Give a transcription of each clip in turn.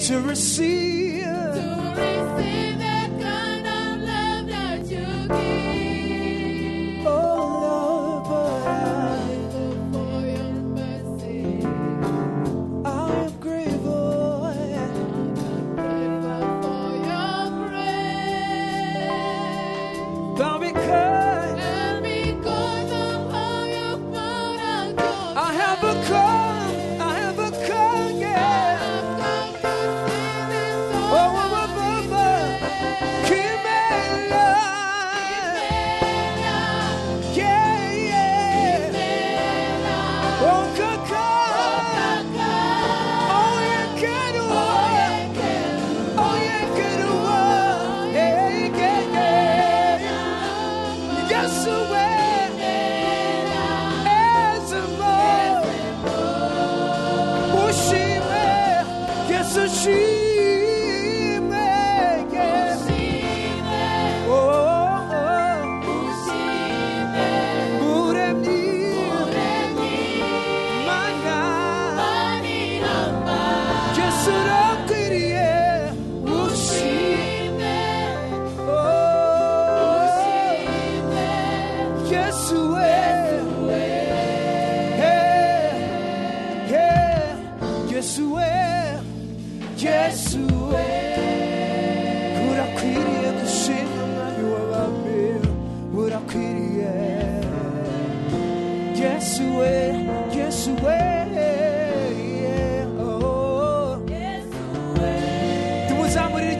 to receive. to receive that kind of love that you give. Oh Lord, but Grateful for your mercy. I, I am grateful. Grateful for your grace. And because of how you out I have become, away.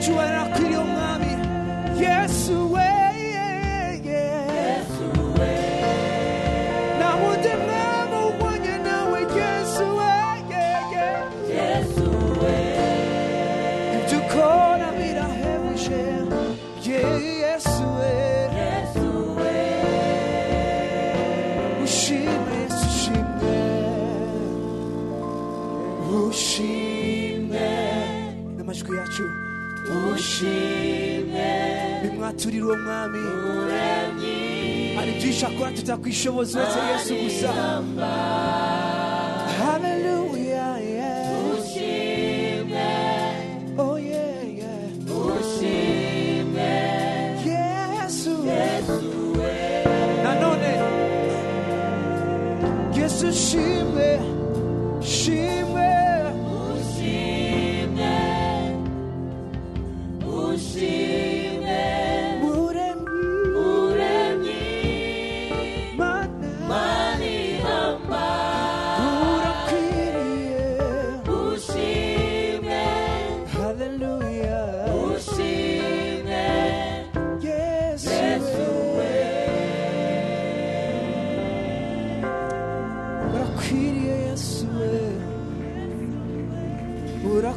Temos amor e tu era criou nome 예수의 나 못해 나무 원해 나의 예수의 두 코나미라 해보셔 예수의 우심해 수심해 우심해 namajwi yacu bimwaturiye uwo mwami. Hari byinshi akora tutakwishoboza uretse yesu gusa. Haleluya oh yeah yeah. Yesu. Nanone. Yesu shimwe. Shimwe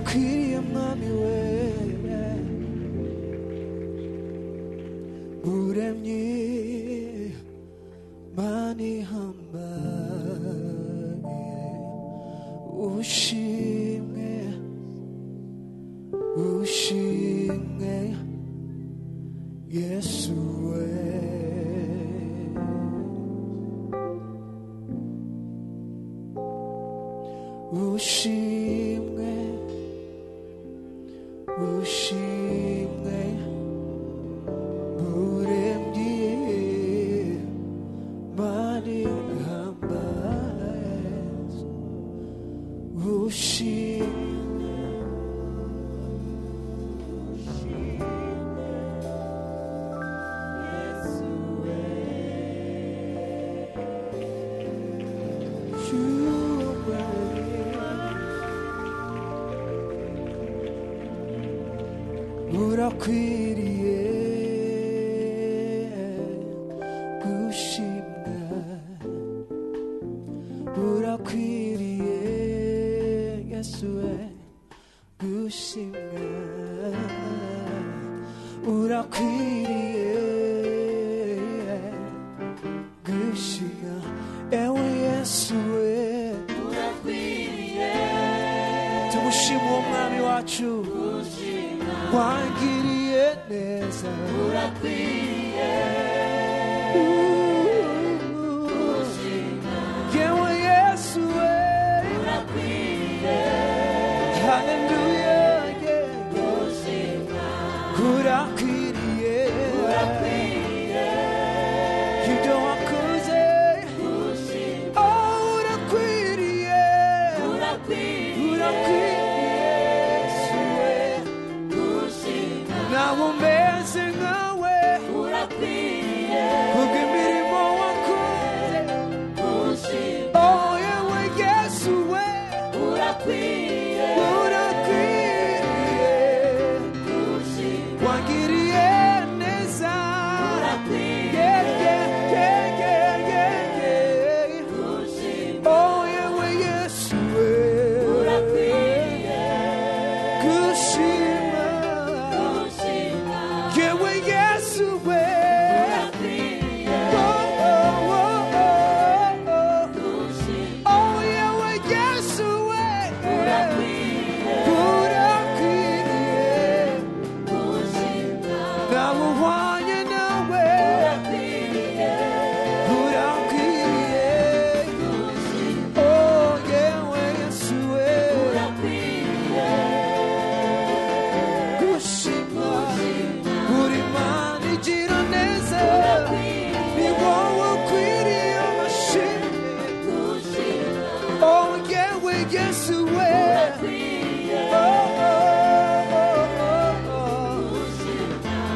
urakwiriye mwami we uremye mani hambaye ushimwe ushimwe yesu ushimwe 무럭 귀리에 부신 wangiriye neza yewe won't be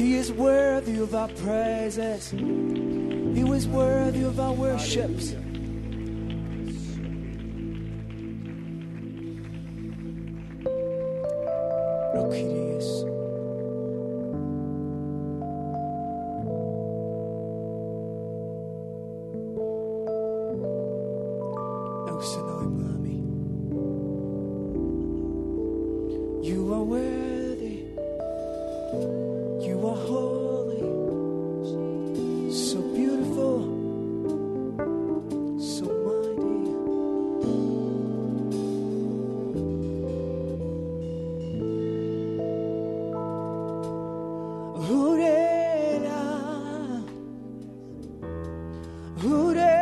He is worthy of our praises. He is worthy of our worships. Oh, rooted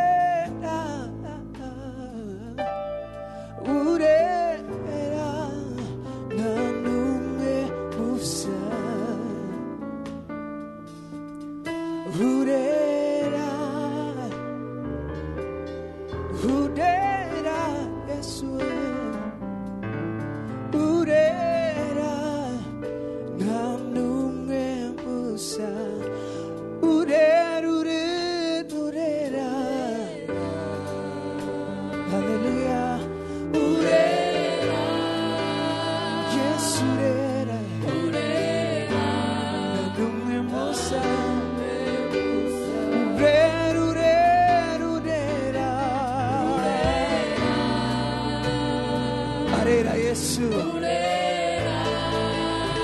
Yesu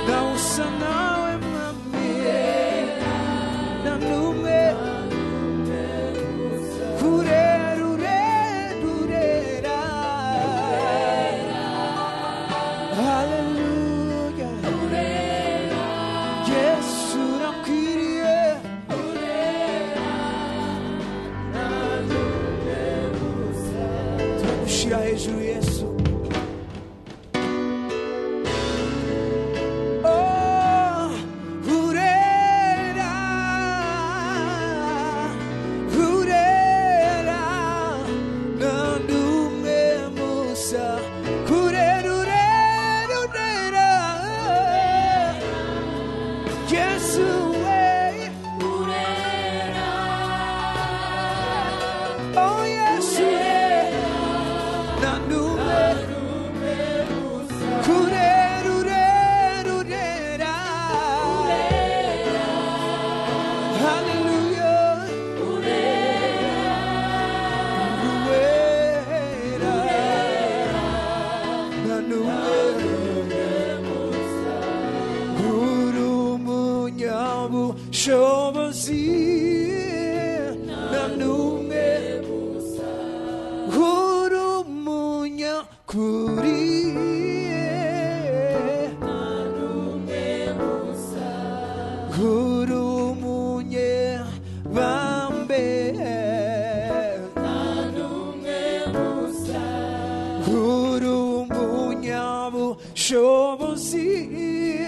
na usanawe mami na nume kurera urera urera haleluya Yesu na kirie na nume tushira Yesu Yesu bushobozi na n'umwe uri umunyakuri uri umunyebambe uri umunyabushobozi uri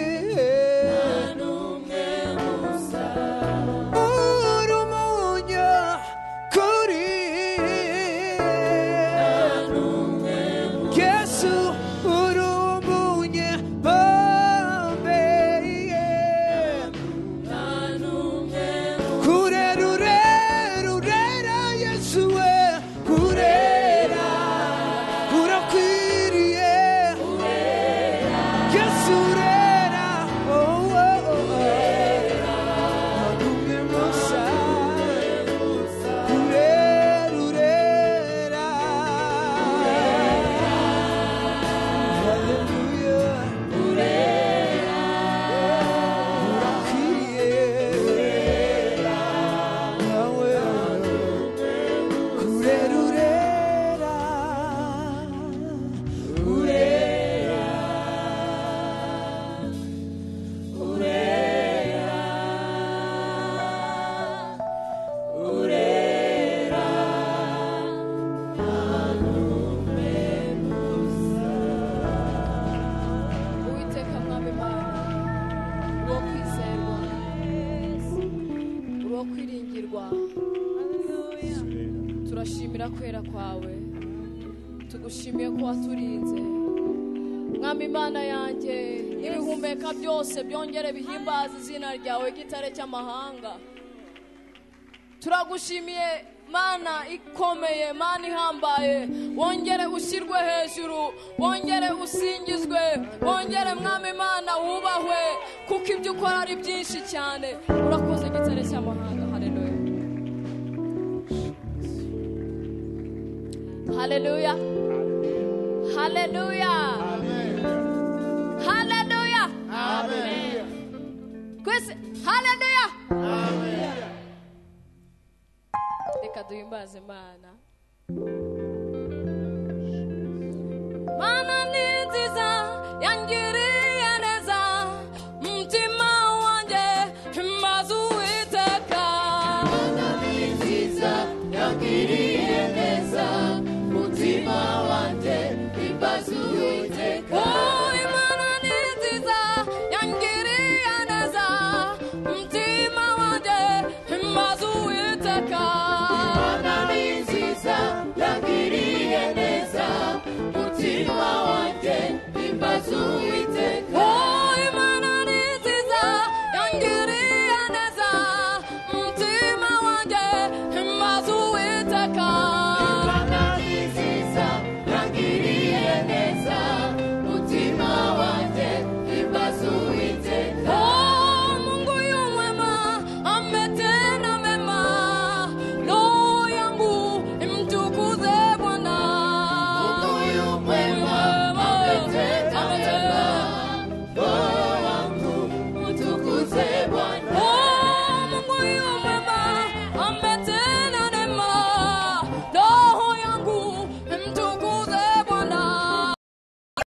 kwiringirwa turashimira kwera kwawe. Tugushimiye ko waturinze mwami imana yanjye ibihumeka byose byongere bihimbaza izina ryawe gitare cy'amahanga turagushimiye mana ikomeye mana ihambaye. Wongere ushyirwe hejuru wongere usingizwe wongere mwami imana wubahwe kuko ibyo ukora ari byinshi cyane. Urakoze gitare cy'amahanga haleluya Hallelujah. haleluya haleluya twese haleluya reka duhimbaze imana